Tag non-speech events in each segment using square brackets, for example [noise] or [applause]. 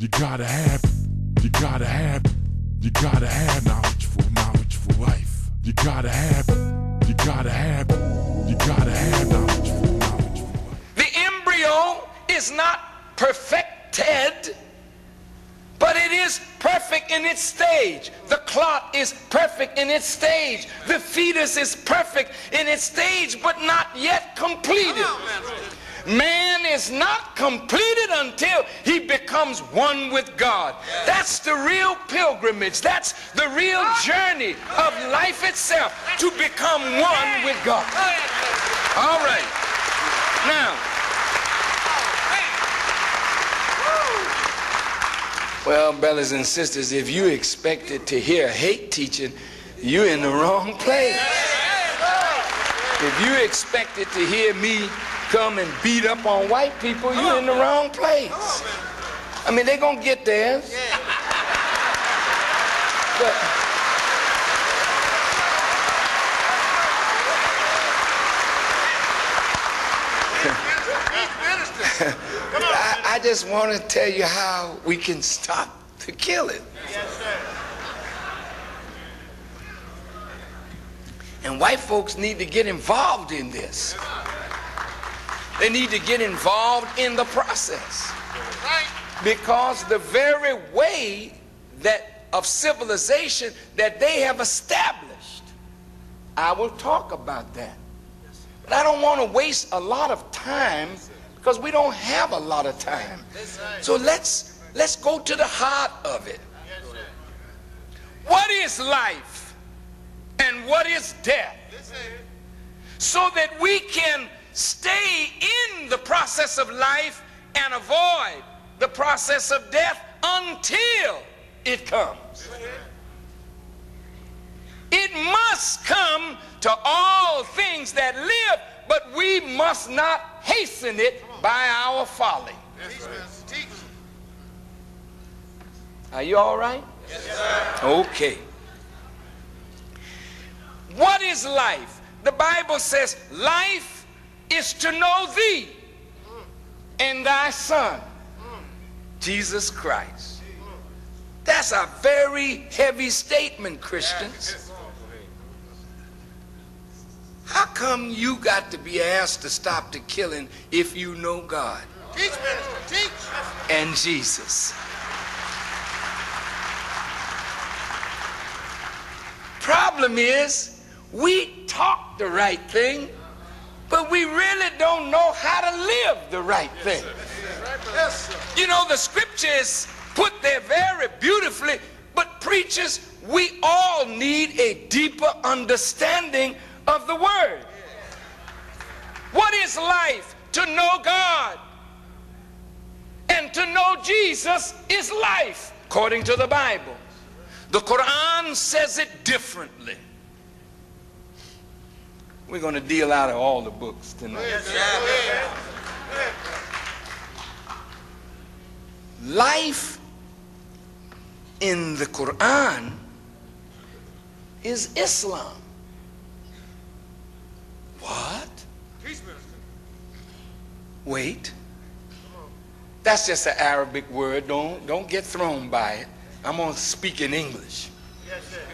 You gotta have, you gotta have, you gotta have knowledge for knowledge for life. You gotta have, you gotta have, you gotta have knowledge for knowledge for life. The embryo is not perfected, but it is perfect in its stage. The clot is perfect in its stage. The fetus is perfect in its stage, but not yet completed. Man is not completed until he becomes one with God. That's the real pilgrimage. That's the real journey of life itself to become one with God. All right. Now, well, brothers and sisters, if you expected to hear hate teaching, you're in the wrong place. If you expected to hear me come and beat up on white people, you're in the wrong place. I mean, they're going to get theirs. But, [laughs] I, I just want to tell you how we can stop the killing. And white folks need to get involved in this. They need to get involved in the process. Because the very way that of civilization that they have established, I will talk about that. But I don't want to waste a lot of time because we don't have a lot of time. So let's let's go to the heart of it. What is life and what is death? So that we can stay in the process of life and avoid the process of death until it comes. It must come to all things that live, but we must not hasten it by our folly. Are you all right? Okay. What is life? The Bible says life is to know thee and thy son, Jesus Christ. That's a very heavy statement, Christians. How come you got to be asked to stop the killing if you know God Teach, minister, teach. and Jesus? Problem is, we talk the right thing, but we really don't know how to live the right thing. Yes, sir. You know, the scriptures put there very beautifully, but preachers, we all need a deeper understanding of the word. What is life? To know God. And to know Jesus is life, according to the Bible. The Quran says it differently. We're going to deal out of all the books tonight. Life in the Quran is Islam. What? Wait. That's just an Arabic word. Don't don't get thrown by it. I'm going to speak in English. Yes, sir.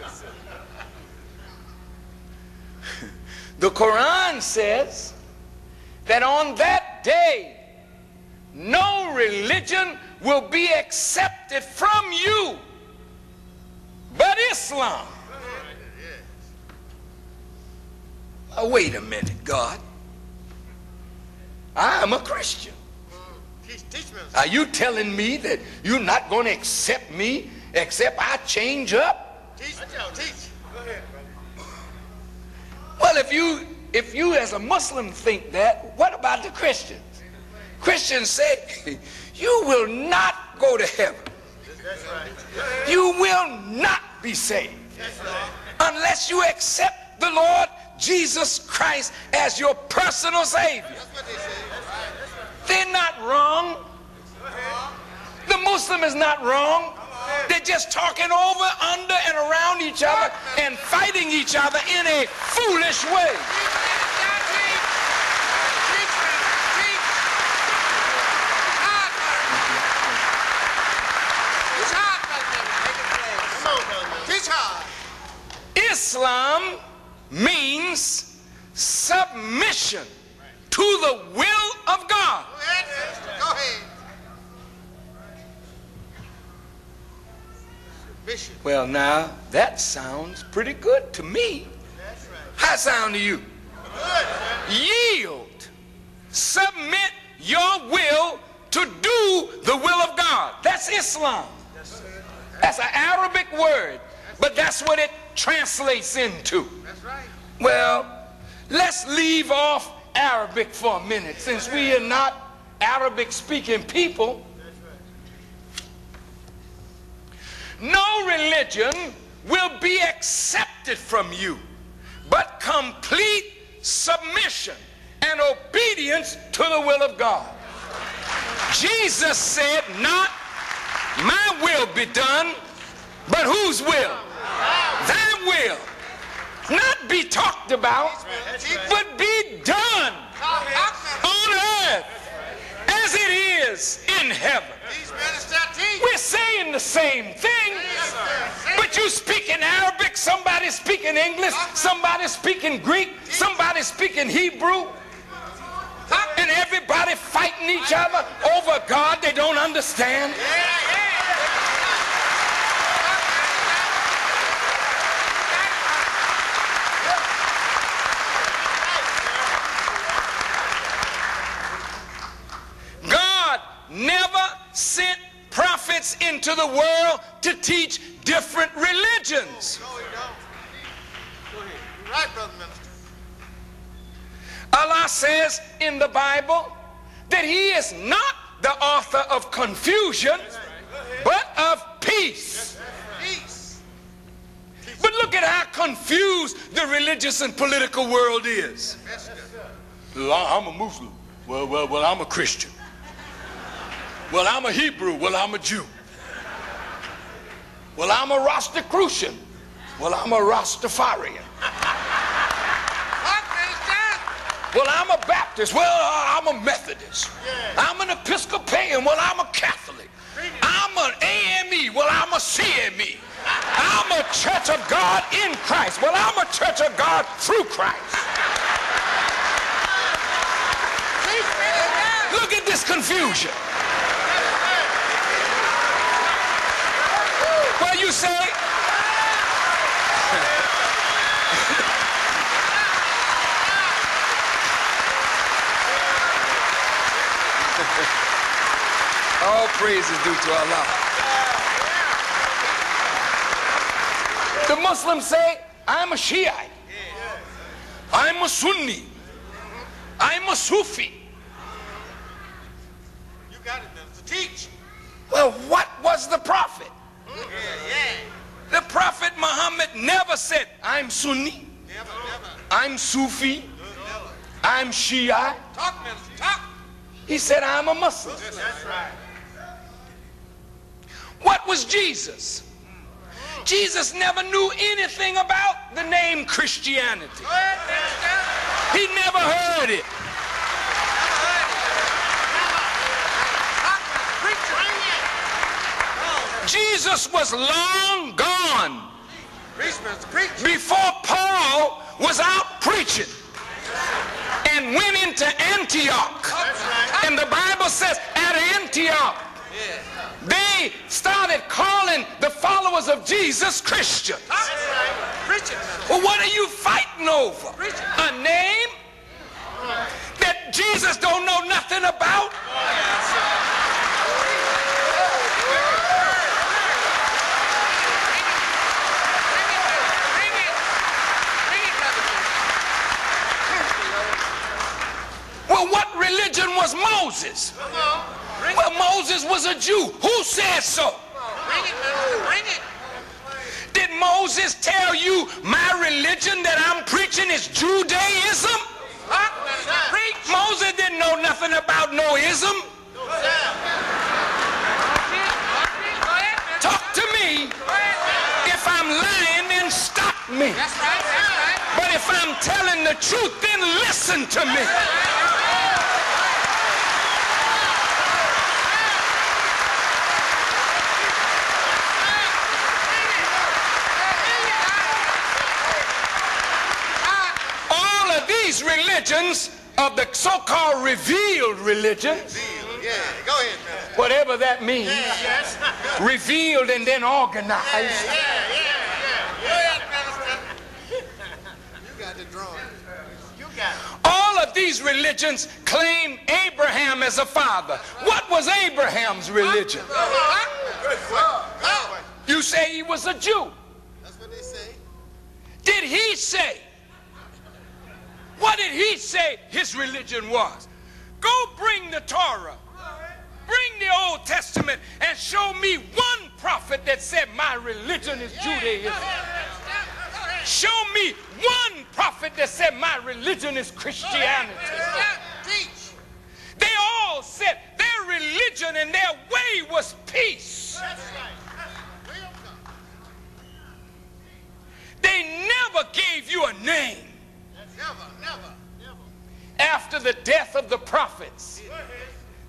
The Quran says that on that day, no religion will be accepted from you but Islam. Uh, wait a minute, God. I am a Christian. Are you telling me that you're not going to accept me except I change up? Teach. Well, if you if you as a Muslim think that, what about the Christians? Christians say [laughs] you will not go to heaven. You will not be saved unless you accept the Lord Jesus Christ as your personal Savior. They're not wrong. The Muslim is not wrong. They're just talking over, under, and around each other and fighting each other in a foolish way. Islam means submission to the will of God. Well, now that sounds pretty good to me. That's right. How sound to you? Good. Yield. Submit your will to do the will of God. That's Islam. Yes, That's an Arabic word, but that's what it translates into. That's right. Well, let's leave off Arabic for a minute since we are not Arabic speaking people. No religion will be accepted from you but complete submission and obedience to the will of God. Jesus said, Not my will be done, but whose will? Thy will. Not be talked about, but be done on earth as it is in heaven. These ministers teach. We're saying the same thing. But you speak in Arabic, somebody speaking English, somebody speaking Greek, somebody speaking Hebrew, and everybody fighting each other over God they don't understand. God never sent prophets into the world to teach different religions. No, don't. Right, brother minister. Allah says in the Bible that He is not the author of confusion, but of peace. Peace. But look at how confused the religious and political world is. Well, I'm a Muslim. Well, well, well, I'm a Christian. Well, I'm a Hebrew. Well, I'm a Jew. Well, I'm a Rastafarian. Well, I'm a Rastafarian. Well, I'm a Baptist. Well, I'm a Methodist. I'm an Episcopalian. Well, I'm a Catholic. I'm an AME. Well, I'm a CME. I'm a Church of God in Christ. Well, I'm a Church of God through Christ. Look at this confusion. Well, you say, all praise is due to Allah. The Muslims say, I'm a Shiite. I'm a Sunni. I'm a Sufi. You got it, to Teach. Well, what was the prophet? The prophet Muhammad never said, I'm Sunni. I'm Sufi, I'm Shia. Talk. Talk. He said, I'm a Muslim. That's right. What was Jesus? Jesus never knew anything about the name Christianity. He never heard it. Jesus was long gone before Paul was out preaching and went into Antioch. And the Bible says at Antioch, they started calling the followers of Jesus Christians. Well, what are you fighting over? A name that Jesus don't know nothing about? Well, what religion was Moses? Come on. Bring Well, Moses was a Jew. Who said so? Bring it, minister. Bring it. Did Moses tell you my religion that I'm preaching is Judaism? Preach. Moses didn't know nothing about no ism. Talk to me. Go ahead, minister. If I'm lying, then stop me. That's right. That's. But if I'm telling the truth, then listen to me. Religions of the so-called revealed religions, Yeah, go ahead, whatever that means, Yes. revealed and then organized. Yeah, yeah, yeah. Ahead. You got the drawing. You got it. All of these religions claim Abraham as a father. What was Abraham's religion? You say he was a Jew. That's what they say. Did he say? What did he say his religion was? Go bring the Torah. Bring the Old Testament and show me one prophet that said my religion is Judaism. Show me one prophet that said my religion is Christianity. They all said their religion and their way was peace. They never gave you a name Never, never, never. after the death of the prophets.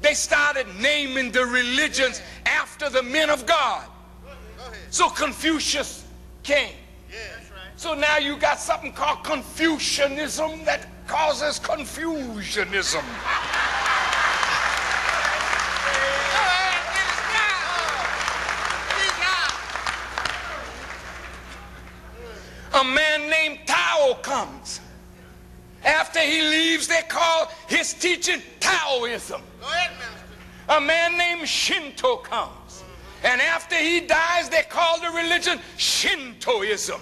They started naming the religions after the men of God. So Confucius came. Yeah, right. So now you got something called Confucianism that causes confusionism. Go [laughs] ahead, minister. Teach out. A man named Tao comes. After he leaves, they call his teaching Taoism. Go ahead. A man named Shinto comes. And after he dies, they call the religion Shintoism.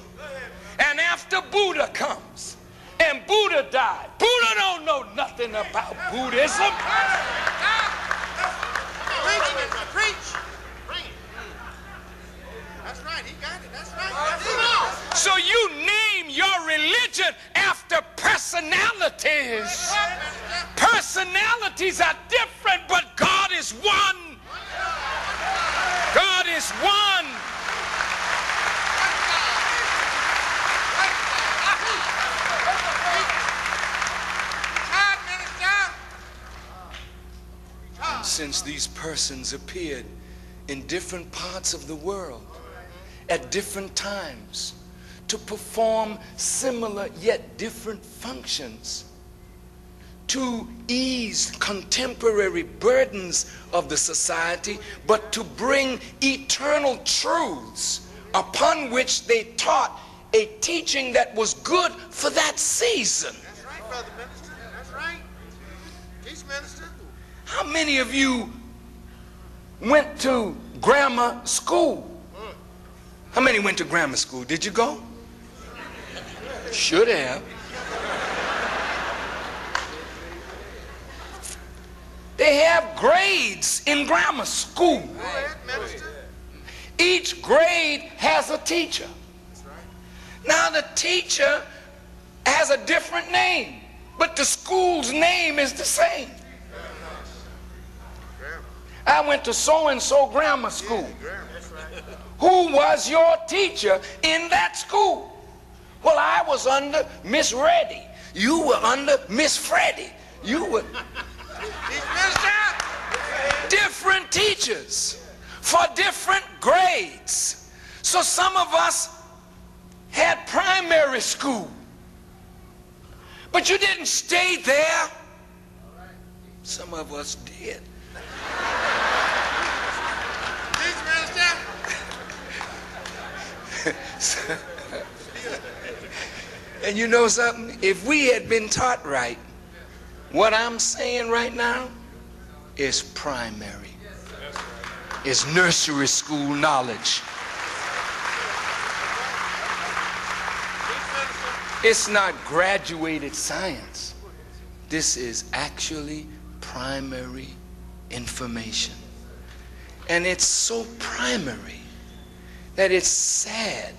And after Buddha comes, and Buddha died, Buddha don't know nothing about Buddhism. Preach. Preach. That's right. He got it. That's right. That's it. So you name your religion after personalities. Personalities are different, but God is one. God is one. Since these persons appeared in different parts of the world at different times to perform similar yet different functions to ease contemporary burdens of the society, but to bring eternal truths upon which they taught a teaching that was good for that season. That's right, brother minister. That's right. Teach, minister. How many of you went to grammar school? How many went to grammar school? Did you go? Should have. They have grades in grammar school. Each grade has a teacher. Now the teacher has a different name, but the school's name is the same. I went to so and so grammar school. Who was your teacher in that school? Well, I was under Miss Reddy. You were under Miss Freddy. You were different teachers for different grades. So some of us had primary school, but you didn't stay there. Some of us did. Teach, minister. And you know something? If we had been taught right, what I'm saying right now is primary. It's nursery school knowledge. It's not graduated science. This is actually primary information. And it's so primary that it's sad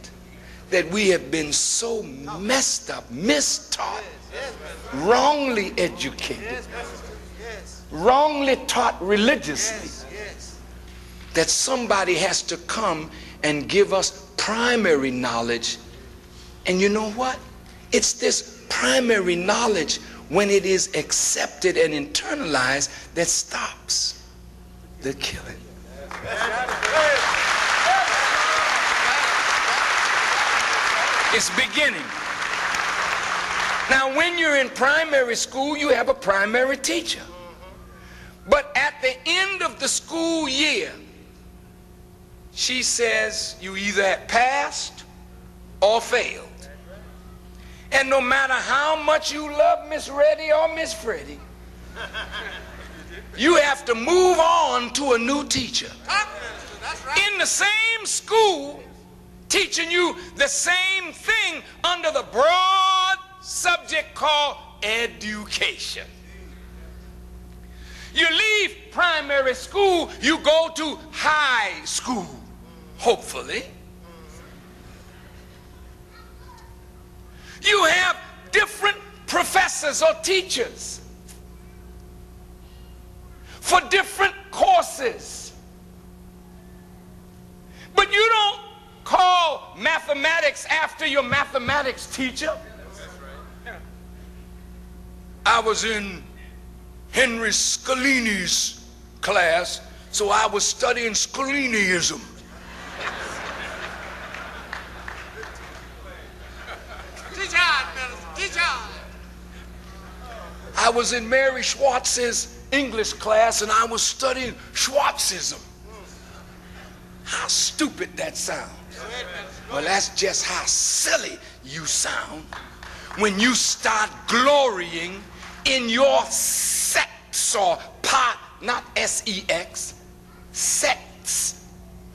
that we have been so messed up, mistaught, wrongly educated, wrongly taught religiously that somebody has to come and give us primary knowledge. And you know what? It's this primary knowledge when it is accepted and internalized that stops the killing. It's beginning. Now, when you're in primary school, you have a primary teacher. But at the end of the school year, she says you either passed or failed. And no matter how much you love Miss Reddy or Miss Freddie, you have to move on to a new teacher. In the same school, teaching you the same thing under the broad subject called education. You leave primary school, you go to high school, hopefully. You have different professors or teachers for different courses. But you don't call mathematics after your mathematics teacher. I was in Henry Scalini's class, so I was studying Scaliniism. I was in Mary Schwartz's English class and I was studying Schwartzism. How stupid that sounds. Well, that's just how silly you sound when you start glorying in your sex or part, not S E X, sex,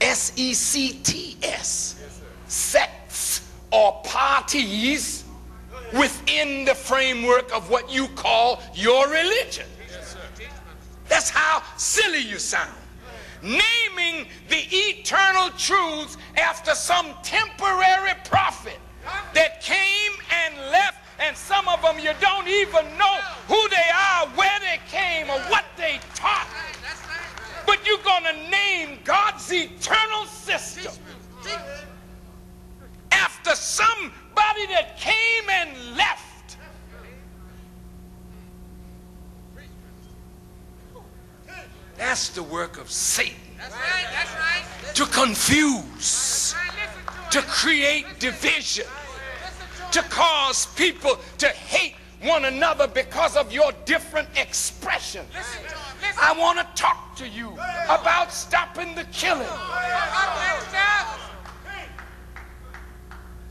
S E C T S, sects or parties within the framework of what you call your religion. That's how silly you sound. Naming the eternal truths after some temporary prophet that came and left, and some of them you don't even know who they are, where they came, or what they taught. But you're going to name God's eternal system after somebody that came and left. That's the work of Satan That's right. That's right. to confuse, Right, to create division, to to cause people to hate one another because of your different expression. Listen. Listen. I want to talk to you about stopping the killing.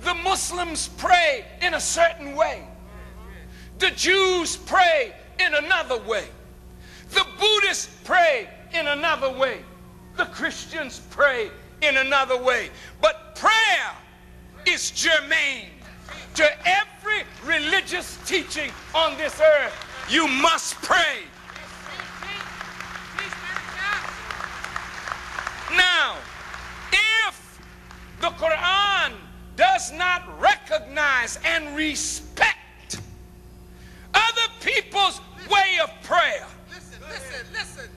The Muslims pray in a certain way. The Jews pray in another way. Buddhists pray in another way. The Christians pray in another way. But prayer is germane to every religious teaching on this earth. You must pray. Now, if the Quran does not recognize and respect other people's way of prayer, Listen, listen,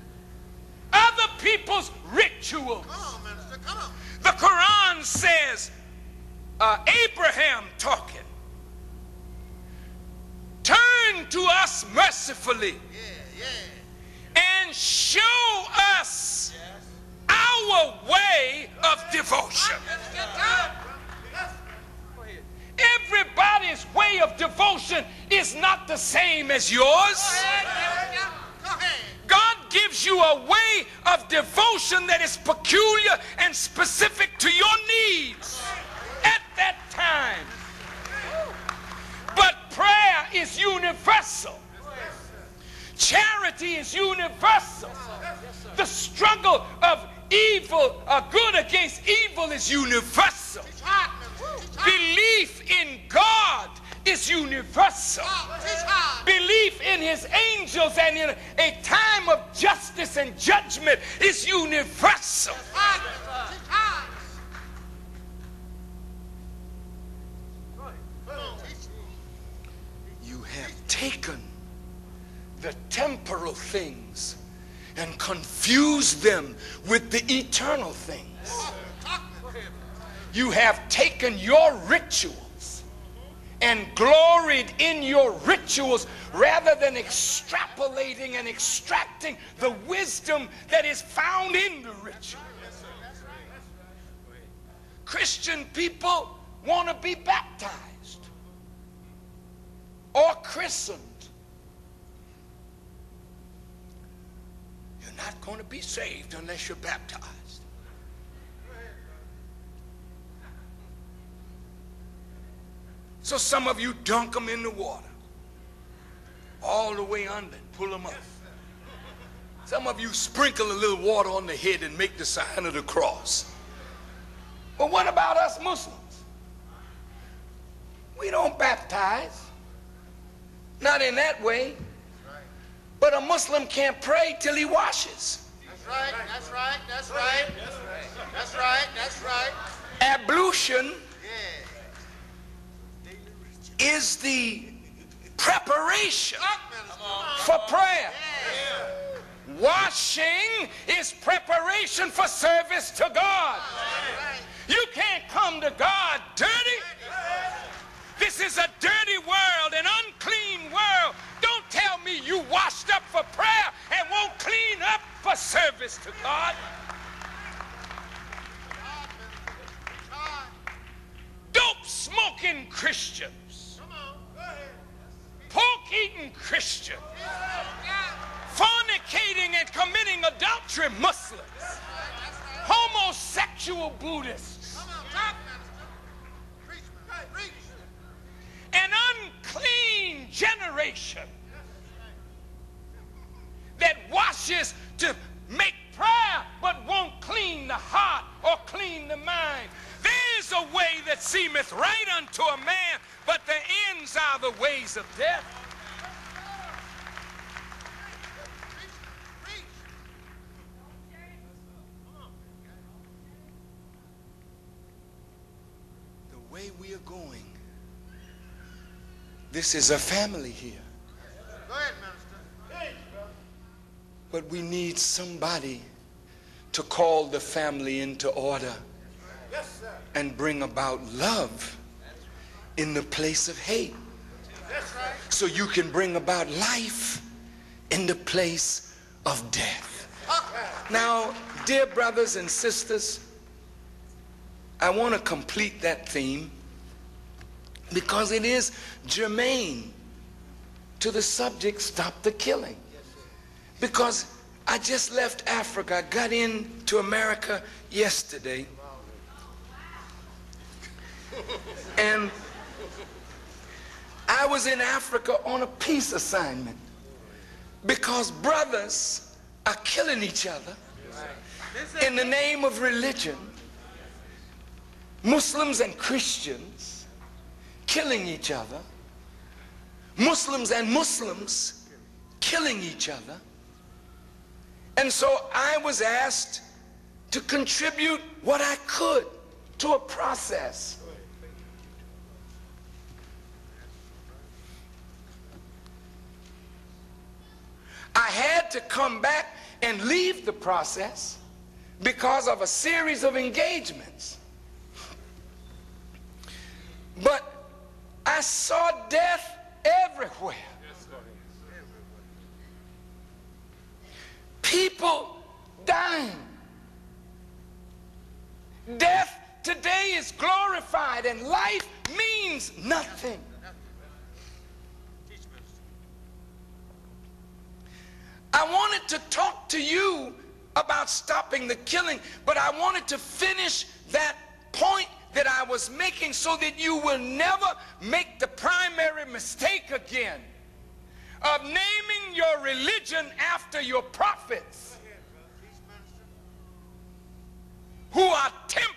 other people's rituals, Come on, minister. Come on. the Quran says, uh, Abraham talking, turn to us mercifully Yeah, yeah. and show us our way of devotion. Everybody's way of devotion is not the same as yours. Go ahead, minister. Go ahead. God gives you a way of devotion that is peculiar and specific to your needs at that time. But prayer is universal. Charity is universal. The struggle of evil, good against evil is universal. Teach hard, minister. Teach hard. Belief in God is universal. Belief in his angels and in a time of justice and judgment is universal. You have taken the temporal things and confused them with the eternal things. You have taken your rituals and gloried in your rituals rather than extrapolating and extracting the wisdom that is found in the ritual. Christian people want to be baptized. or christened, you're not going to be saved unless you're baptized. So some of you dunk them in the water all the way under and pull them up. Some of you sprinkle a little water on the head and make the sign of the cross. But what about us Muslims? We don't baptize. Not in that way. But a Muslim can't pray till he washes. That's right, that's right, that's right. That's right, that's right. Ablution is the preparation for prayer. Washing is preparation for service to God. You can't come to God dirty. This is a dirty world, an unclean world. Don't tell me you washed up for prayer and won't clean up for service to God. Dope smoking Christians, pork eating Christians, fornicating and committing adultery Muslims, homosexual Buddhists, an unclean generation that washes to make prayer but won't clean the heart or clean the mind. There's a way that seemeth right unto a man, but the ends are the ways of death. The way we are going, this is a family here. Go ahead, minister. But we need somebody to call the family into order Yes, sir. And bring about love in the place of hate. So you can bring about life in the place of death. Now, dear brothers and sisters, I want to complete that theme because it is germane to the subject stop the killing. Because I just left Africa, I got into America yesterday. And I was in Africa on a peace assignment because brothers are killing each other in the name of religion. Muslims and Christians killing each other. Muslims and Muslims killing each other. And so I was asked to contribute what I could to a process. I had to come back and leave the process because of a series of engagements. But I saw death everywhere. People dying. Death today is glorified and life means nothing. I wanted to talk to you about stopping the killing, but I wanted to finish that point that I was making so that you will never make the primary mistake again of naming your religion after your prophets who are temporary.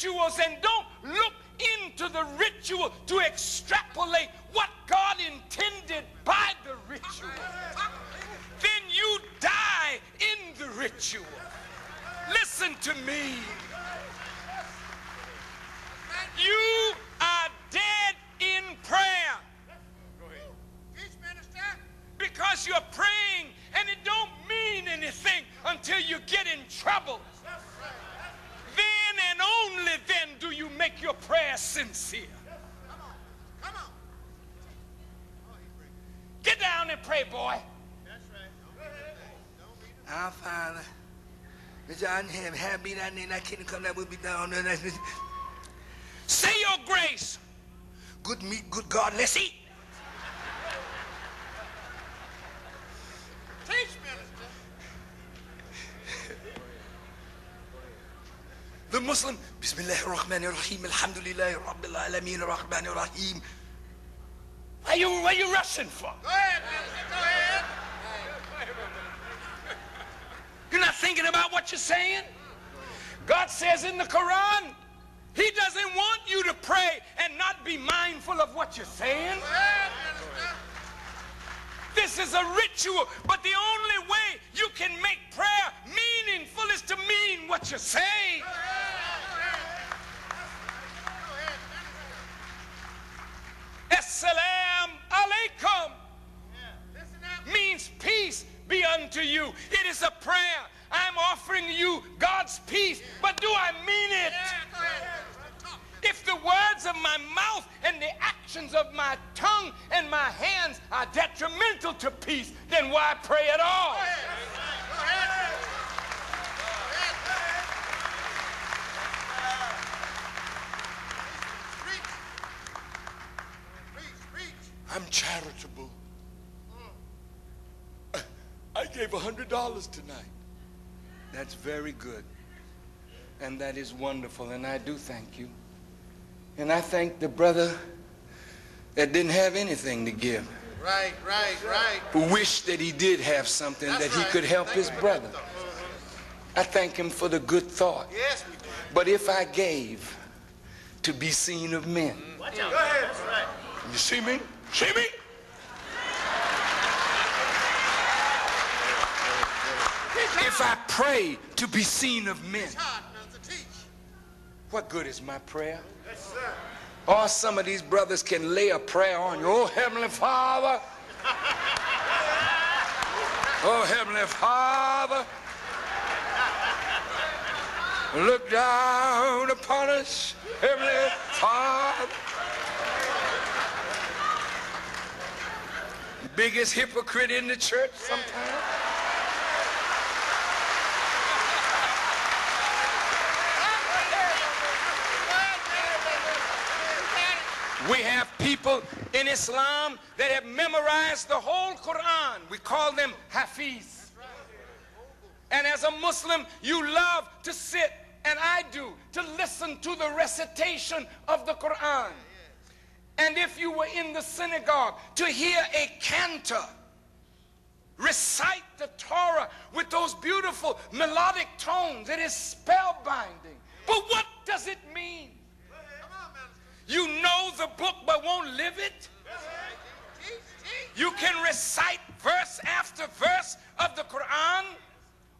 Rituals and don't look into the ritual to extrapolate what God intended by the ritual, then you die in the ritual. Listen to me. You are dead in prayer because you're praying and it don't mean anything until you get in trouble. Only then do you make your prayer sincere. Come on. Come on. Get down and pray, boy. That's right. Don't beat it. Don't beat it. Our Father, which art in heaven, hallowed be thy name, thy kingdom come, thy will be done on earth. Say your grace. Good meat, good God, let's eat. Teach, minister. The Muslim, Bismillah ar-Rahman ar-Rahim, Alhamdulillah, Rabbil Alameen, ar-Rahman ar-Rahim. Why you, why you rushing for? Go ahead. Go ahead. You're not thinking about what you're saying? God says in the Quran, He doesn't want you to pray and not be mindful of what you're saying. Go ahead, minister. This is a ritual, but the only way you can make prayer meaningful is to mean what you say. Go ahead. Go ahead, Assalam alaikum. Means peace be unto you. It is a prayer. I'm offering you God's peace, but do I mean it? If the words of my mouth and the actions of my tongue and my hands are detrimental to peace, then why pray at all? Go ahead. Go ahead. Go ahead. Preach. Preach. Preach. I'm charitable. I gave a hundred dollars tonight. That's very good. And that is wonderful. And I do thank you. And I thank the brother that didn't have anything to give, Right, right, right. who wished that he did have something That's that he right. could help Thank his brother. I thank him for the good thought. Yes, we do. But if I gave to be seen of men, Go ahead. That's right. You see me? See me? if I pray to be seen of men, what good is my prayer? Yes. Or some of these brothers can lay a prayer on you. Oh, Heavenly Father. Oh, Heavenly Father. Look down upon us, Heavenly Father. Biggest hypocrite in the church sometimes. We have people in Islam that have memorized the whole Quran. We call them Hafiz. And as a Muslim, you love to sit, and I do, to listen to the recitation of the Quran. And if you were in the synagogue to hear a cantor recite the Torah with those beautiful melodic tones, it is spellbinding. But what does it mean? You know the book but won't live it? You can recite verse after verse of the Quran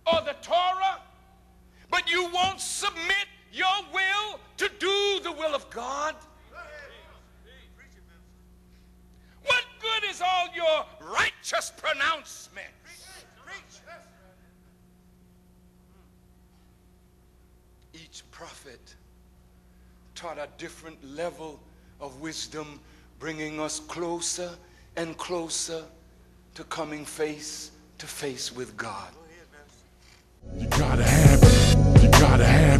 or the Torah, but you won't submit your will to do the will of God. Good is all your righteous pronouncement? Preach. Each prophet taught a different level of wisdom, bringing us closer and closer to coming face to face with God. Go ahead, minister. You gotta have it. You gotta have it.